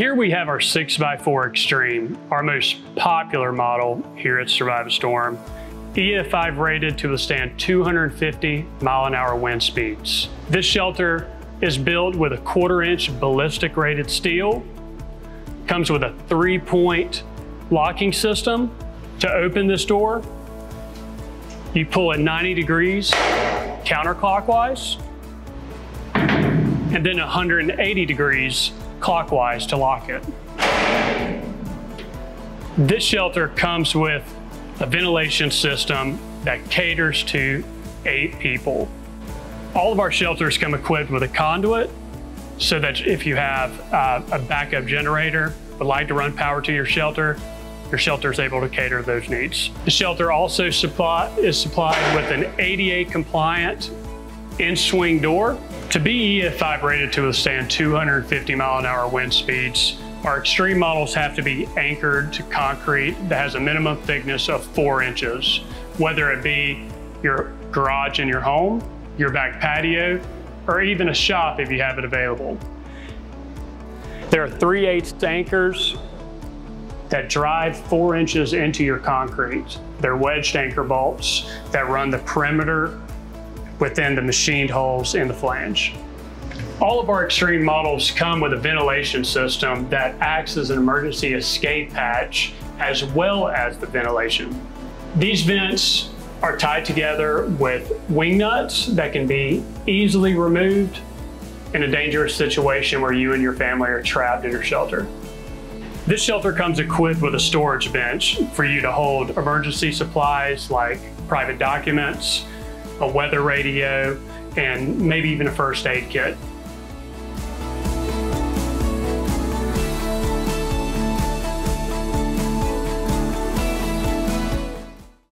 Here we have our 6x4 Extreme, our most popular model here at Survive a Storm. EF5 rated to withstand 250 mile an hour wind speeds. This shelter is built with a quarter inch ballistic rated steel, comes with a three point locking system. To open this door, you pull it 90 degrees counterclockwise, and then 180 degrees clockwise to lock it. This shelter comes with a ventilation system that caters to eight people. All of our shelters come equipped with a conduit so that if you have uh, a backup generator, would like to run power to your shelter, your shelter is able to cater those needs. The shelter also supply, is supplied with an ADA compliant in-swing door. To be EF5 rated to withstand 250 mile an hour wind speeds, our extreme models have to be anchored to concrete that has a minimum thickness of four inches, whether it be your garage in your home, your back patio, or even a shop if you have it available. There are 3 8 anchors that drive four inches into your concrete. They're wedged anchor bolts that run the perimeter within the machined holes in the flange. All of our extreme models come with a ventilation system that acts as an emergency escape hatch as well as the ventilation. These vents are tied together with wing nuts that can be easily removed in a dangerous situation where you and your family are trapped in your shelter. This shelter comes equipped with a storage bench for you to hold emergency supplies like private documents, a weather radio, and maybe even a first aid kit.